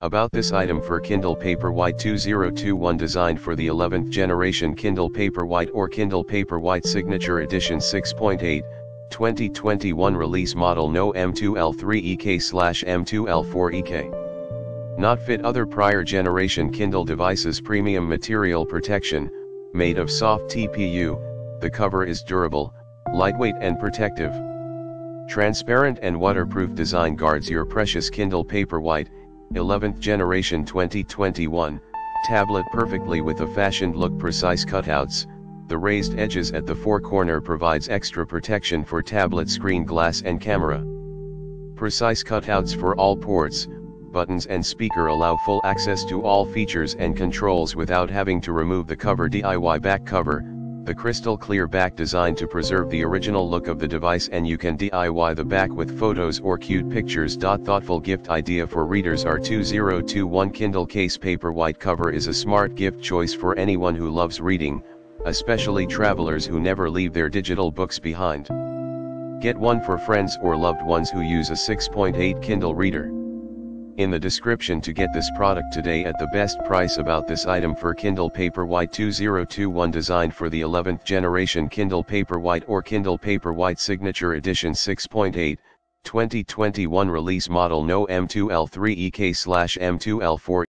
About this item for Kindle Paperwhite 2021 designed for the 11th generation Kindle Paperwhite or Kindle Paperwhite Signature Edition 6.8, 2021 release model no M2L3EK slash M2L4EK. Not fit other prior generation Kindle devices premium material protection, made of soft TPU, the cover is durable, lightweight and protective. Transparent and waterproof design guards your precious Kindle Paperwhite, 11th generation 2021, tablet perfectly with a fashioned look precise cutouts, the raised edges at the four corner provides extra protection for tablet screen glass and camera. Precise cutouts for all ports, buttons and speaker allow full access to all features and controls without having to remove the cover DIY back cover, the crystal clear back designed to preserve the original look of the device and you can DIY the back with photos or cute pictures. Thoughtful gift idea for readers R2021 Kindle case Paperwhite cover is a smart gift choice for anyone who loves reading, especially travelers who never leave their digital books behind. Get one for friends or loved ones who use a 6.8 Kindle reader in the description to get this product today at the best price about this item for Kindle Paperwhite 2021 designed for the 11th generation Kindle Paperwhite or Kindle Paperwhite Signature Edition 6.8, 2021 release model no M2L3EK slash M2L4